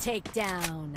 takedown.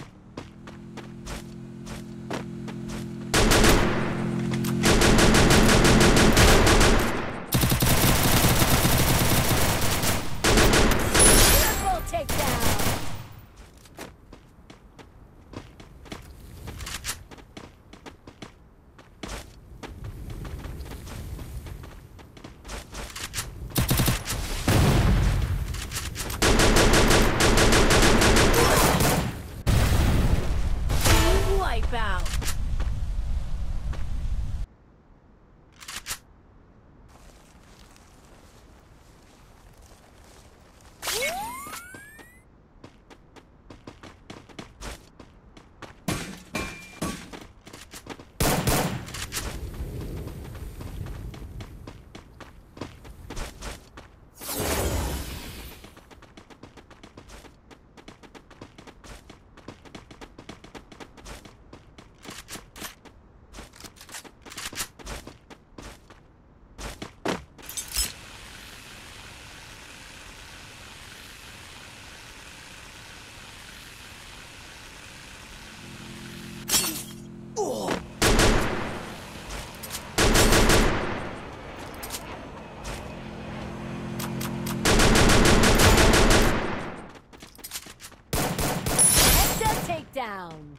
down.